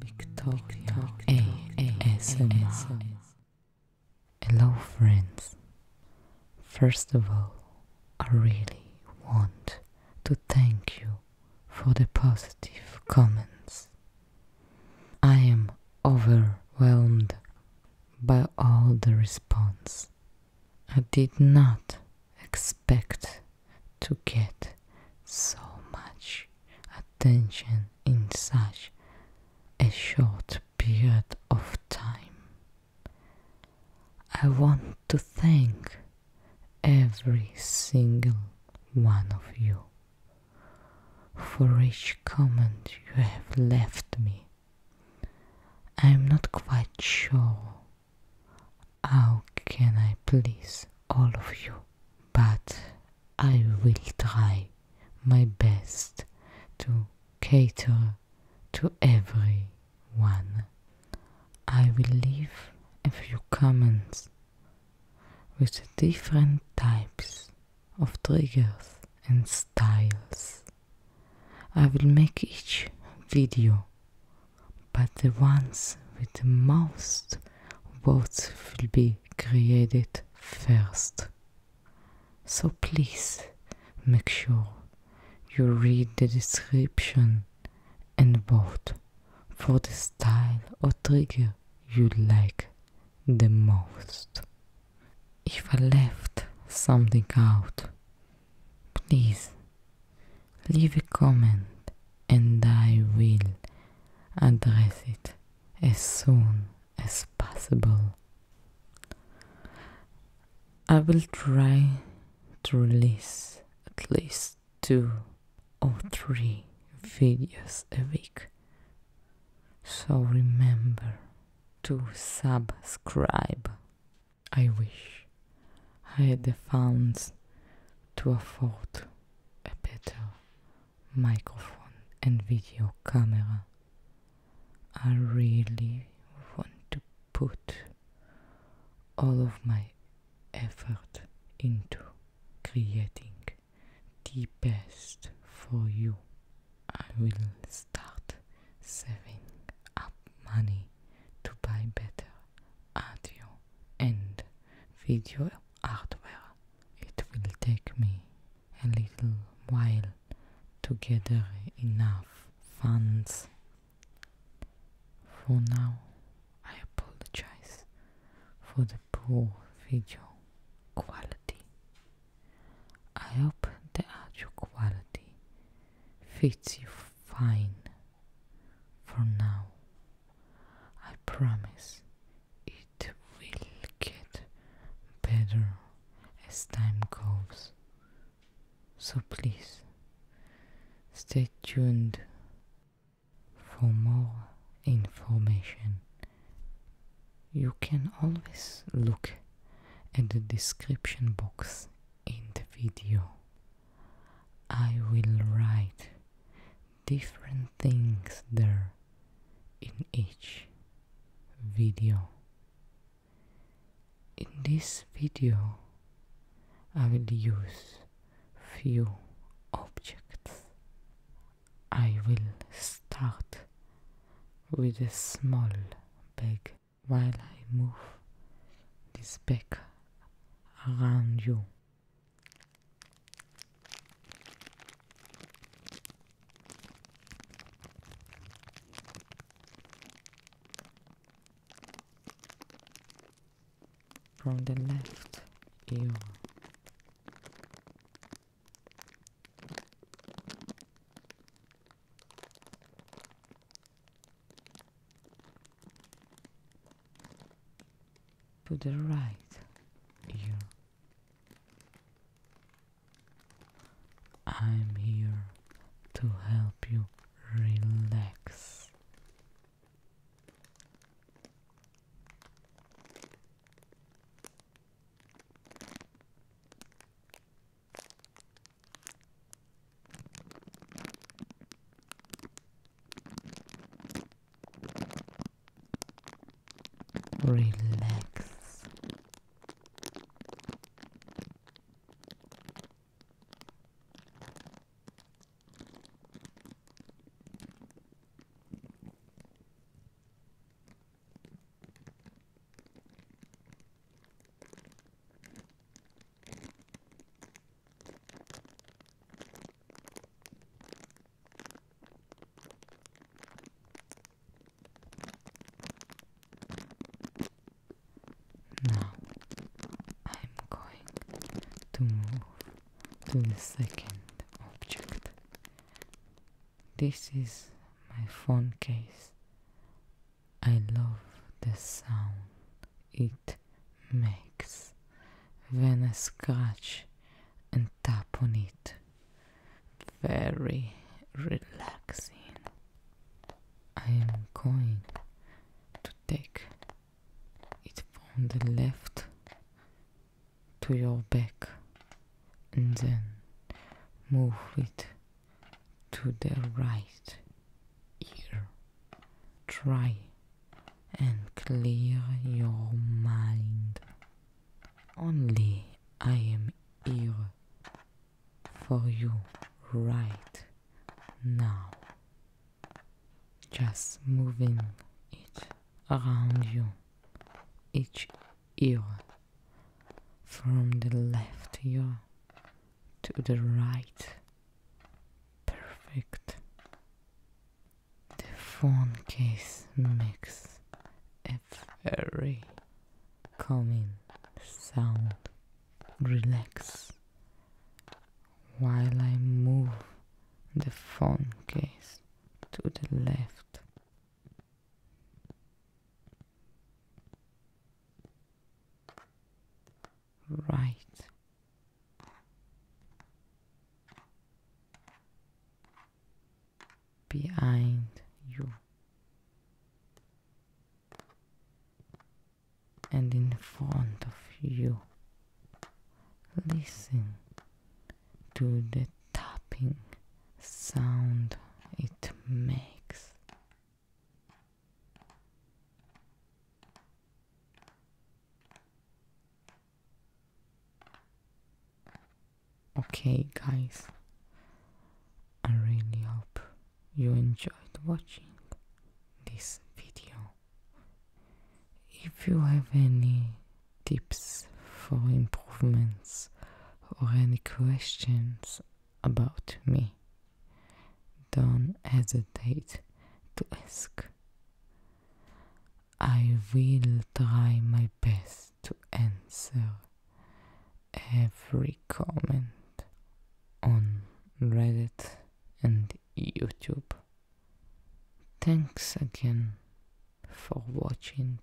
Viktoria ASMR. Hello, friends. First of all, I really want to thank you for the positive comments. I am overwhelmed by all the response. I did not expect to get so much attention in such a short period of time. I want to thank every single one of you for each comment you have left me. I am not quite sure how can I please all of you, but I will try my best to cater to everyone. Will leave a few comments with the different types of triggers and styles. I will make each video, but the ones with the most votes will be created first. So please make sure you read the description and vote for the style or trigger you like the most. If I left something out, please leave a comment and I will address it as soon as possible. I will try to release at least two or three videos a week. So remember to subscribe. I wish I had the funds to afford a better microphone and video camera. I really want to put all of my effort into creating the best for you. I will start saving up money to buy better audio and video hardware. It will take me a little while to gather enough funds. For now, I apologize for the poor video quality. I hope the audio quality fits you fine for now. I promise it will get better as time goes. So please stay tuned for more information. You can always look at the description box in the video. I will write different things there in each video. In this video, I will use few objects. I will start with a small bag while I move this bag around you. From the left ear to the right ear. I'm here to help you relax. Relax. To the second object. This is my phone case. I love the sound it makes when I scratch and tap on it. Very relaxing. I am going to take it from the left to your back and then move it to the right ear. Try and clear your mind. Only I am here for you right now. Just moving it around you, each ear, from the left ear to the right. Perfect. The phone case makes a very calming sound. Relax while I move the phone case to the left. Right. Behind you. And in front of you. Listen to the tapping sound it makes. Okay, guys, I really hope you enjoyed watching this video. If you have any tips for improvements or any questions about me, don't hesitate to ask. I will try my best to answer every comment on Reddit and YouTube. Thanks again for watching.